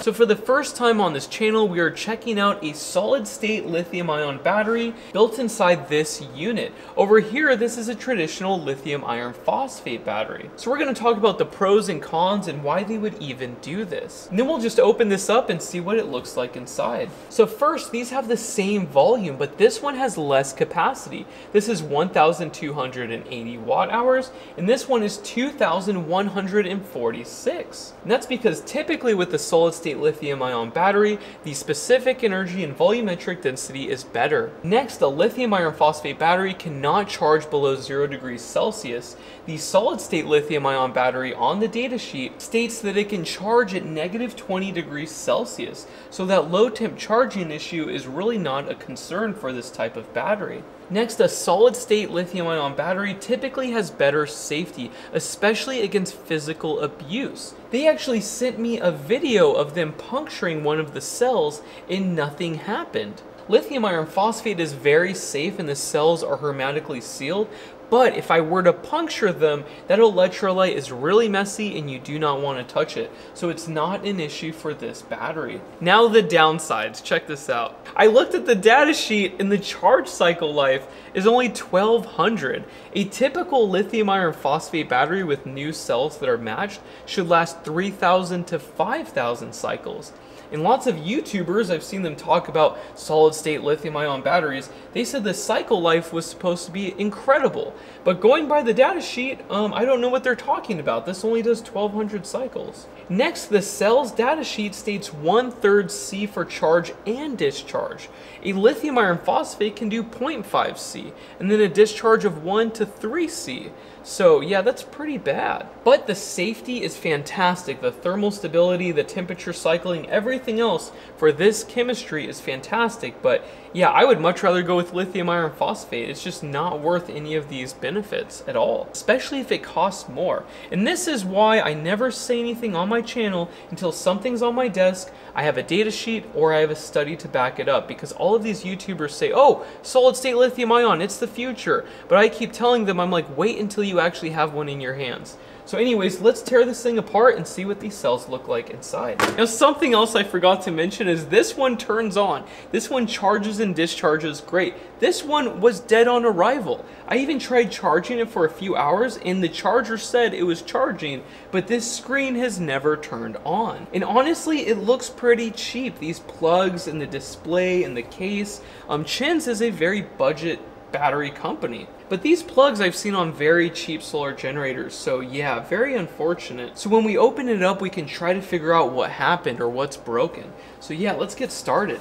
So for the first time on this channel, we are checking out a solid state lithium ion battery built inside this unit. Over here, this is a traditional lithium iron phosphate battery. So we're gonna talk about the pros and cons and why they would even do this. And then we'll just open this up and see what it looks like inside. So first, these have the same volume, but this one has less capacity. This is 1,280 watt hours, and this one is 2,146. And that's because typically with the solid state lithium ion battery, the specific energy and volumetric density is better. Next, a lithium iron phosphate battery cannot charge below zero degrees Celsius. The solid state lithium ion battery on the datasheet states that it can charge at negative 20 degrees Celsius, so that low temp charging issue is really not a concern for this type of battery. Next, a solid state lithium ion battery typically has better safety, especially against physical abuse. They actually sent me a video of them puncturing one of the cells and nothing happened. Lithium iron phosphate is very safe and the cells are hermetically sealed, but if I were to puncture them, that electrolyte is really messy and you do not want to touch it. So it's not an issue for this battery. Now the downsides, check this out. I looked at the data sheet and the charge cycle life is only 1200. A typical lithium iron phosphate battery with new cells that are matched should last 3000 to 5000 cycles. And lots of YouTubers, I've seen them talk about solid state lithium ion batteries, they said the cycle life was supposed to be incredible. But going by the data sheet, um, I don't know what they're talking about. This only does 1200 cycles. Next, the cell's data sheet states one third C for charge and discharge. A lithium iron phosphate can do 0.5 C, and then a discharge of 1 to 3 C. So yeah, that's pretty bad. But the safety is fantastic. The thermal stability, the temperature cycling, everything else for this chemistry is fantastic. But yeah, I would much rather go with lithium iron phosphate. It's just not worth any of these benefits at all, especially if it costs more. And this is why I never say anything on my channel until something's on my desk, I have a data sheet, or I have a study to back it up. Because all of these YouTubers say, oh, solid state lithium ion, it's the future. But I keep telling them, I'm like, wait until you actually have one in your hands. So anyways, let's tear this thing apart and see what these cells look like inside. Now something else I forgot to mention is this one turns on. This one charges and discharges great. This one was dead on arrival. I even tried charging it for a few hours and the charger said it was charging, but this screen has never turned on. And honestly, it looks pretty cheap. These plugs and the display and the case. Um, Chins is a very budget battery company. But these plugs I've seen on very cheap solar generators, so yeah, very unfortunate. So when we open it up, we can try to figure out what happened or what's broken. So yeah, let's get started.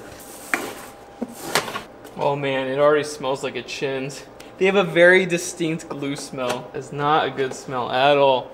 Oh man, it already smells like a chins. They have a very distinct glue smell. It's not a good smell at all.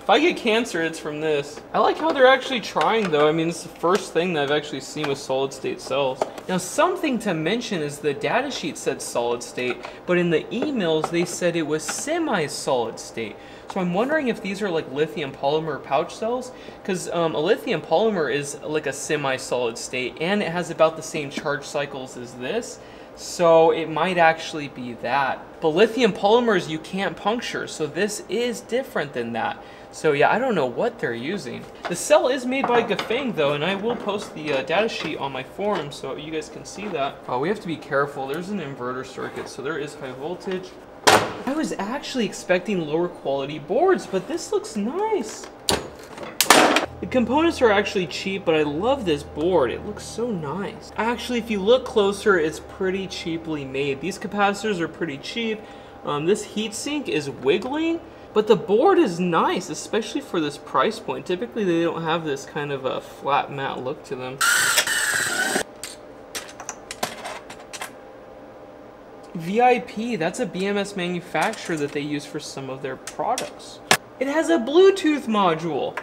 If I get cancer, it's from this. I like how they're actually trying though. I mean, it's the first thing that I've actually seen with solid state cells. Now, something to mention is the datasheet said solid state, but in the emails, they said it was semi-solid state. So I'm wondering if these are like lithium polymer pouch cells, because um, a lithium polymer is like a semi-solid state, and it has about the same charge cycles as this. So it might actually be that. But lithium polymers you can't puncture, so this is different than that. So yeah, I don't know what they're using. The cell is made by Ganfeng though, and I will post the uh, data sheet on my forum so you guys can see that. Oh, we have to be careful. There's an inverter circuit, so there is high voltage. I was actually expecting lower quality boards, but this looks nice. The components are actually cheap, but I love this board. It looks so nice. Actually, if you look closer, it's pretty cheaply made. These capacitors are pretty cheap. Um, this heatsink is wiggling, but the board is nice, especially for this price point. Typically, they don't have this kind of a flat matte look to them. VIP, that's a BMS manufacturer that they use for some of their products. It has a Bluetooth module.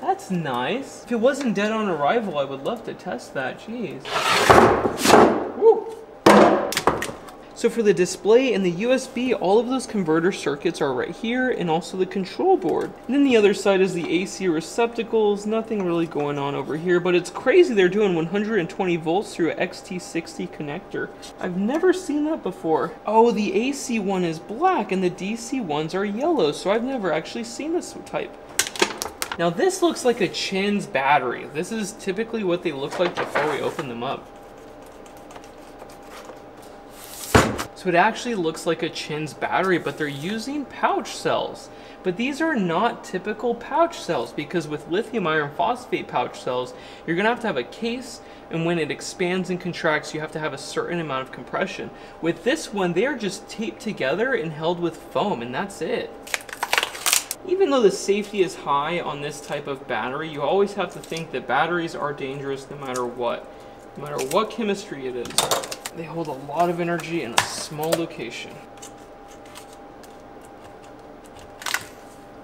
That's nice. If it wasn't dead on arrival, I would love to test that. Jeez. So for the display and the USB, all of those converter circuits are right here and also the control board. And then the other side is the AC receptacles, nothing really going on over here, but it's crazy they're doing 120 volts through a XT60 connector. I've never seen that before. Oh, the AC one is black and the DC ones are yellow, so I've never actually seen this type. Now this looks like a Chins battery. This is typically what they look like before we open them up. So it actually looks like a Chins battery, but they're using pouch cells. But these are not typical pouch cells because with lithium iron phosphate pouch cells, you're gonna have to have a case and when it expands and contracts, you have to have a certain amount of compression. With this one, they are just taped together and held with foam and that's it. Even though the safety is high on this type of battery, you always have to think that batteries are dangerous no matter what. No matter what chemistry it is. They hold a lot of energy in a small location.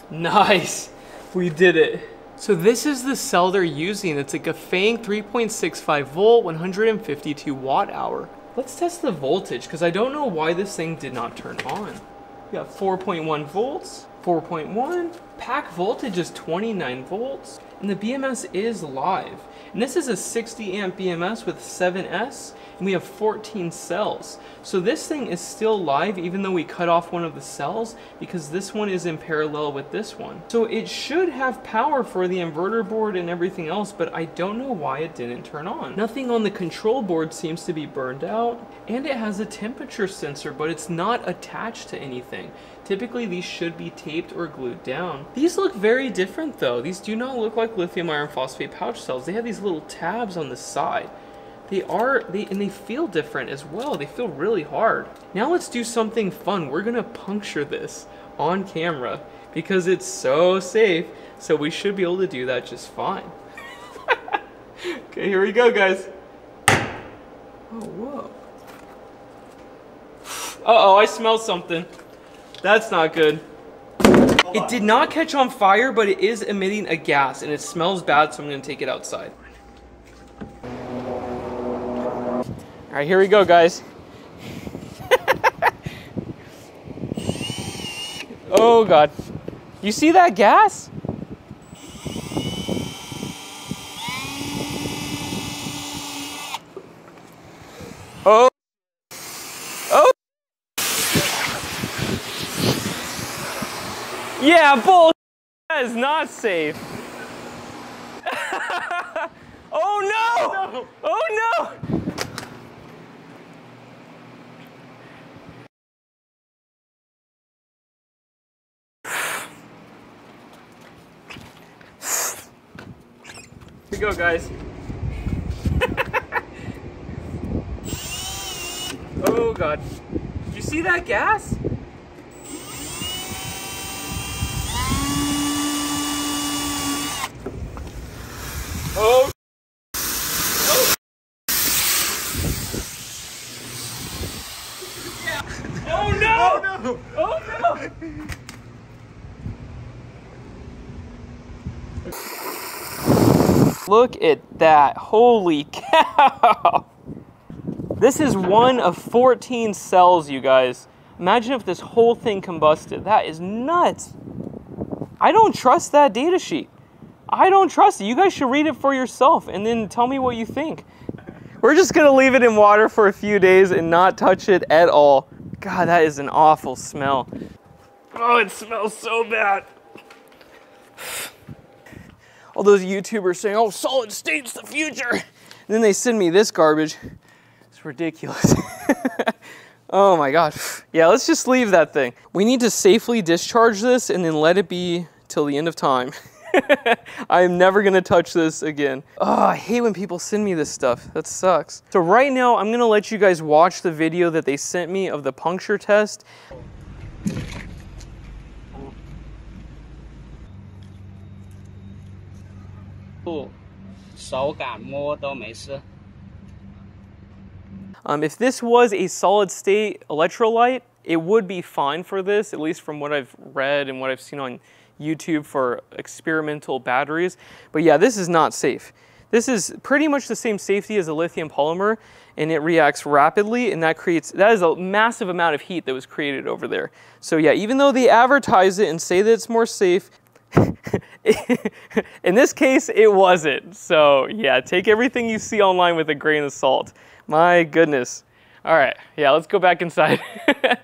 Nice! We did it. So this is the cell they're using. It's a Ganfeng 3.65 volt, 152 watt hour. Let's test the voltage, because I don't know why this thing did not turn on. We got 4.1 volts, 4.1. Pack voltage is 29 volts, and the BMS is live. And this is a 60 amp BMS with 7S, and we have 14 cells. So this thing is still live even though we cut off one of the cells because this one is in parallel with this one. So it should have power for the inverter board and everything else, but I don't know why it didn't turn on. Nothing on the control board seems to be burned out, and it has a temperature sensor, but it's not attached to anything. Typically these should be taped or glued down. These look very different though. These do not look like lithium iron phosphate pouch cells. They have these little tabs on the side. They are, they and they feel different as well. They feel really hard. Now let's do something fun. We're gonna puncture this on camera because it's so safe. So we should be able to do that just fine. okay, here we go, guys. Oh, whoa. Uh-oh, I smell something. That's not good. It did not catch on fire, but it is emitting a gas, and it smells bad, so I'm gonna take it outside. All right, here we go, guys. oh, God. You see that gas? Oh. Oh. Yeah, bull. That is not safe. oh no! Oh no! Here we go, guys. oh god. You see that gas? Oh. Oh. Oh Oh no! Look at that. Holy cow. This is one of 14 cells, you guys. Imagine if this whole thing combusted. That is nuts. I don't trust that data sheet. I don't trust it. You guys should read it for yourself and then tell me what you think. We're just gonna leave it in water for a few days and not touch it at all. God, that is an awful smell. Oh, it smells so bad all those YouTubers saying, oh, solid state's the future. And then they send me this garbage. It's ridiculous. oh my God. Yeah, let's just leave that thing. We need to safely discharge this and then let it be till the end of time. I am never gonna touch this again. Oh, I hate when people send me this stuff. That sucks. So right now, I'm gonna let you guys watch the video that they sent me of the puncture test. Um, if this was a solid state electrolyte, it would be fine for this, at least from what I've read and what I've seen on YouTube for experimental batteries. But yeah, this is not safe. This is pretty much the same safety as a lithium polymer and it reacts rapidly and that creates, that is a massive amount of heat that was created over there. So yeah, even though they advertise it and say that it's more safe, In this case, it wasn't. So yeah, take everything you see online with a grain of salt. My goodness. All right, yeah, let's go back inside.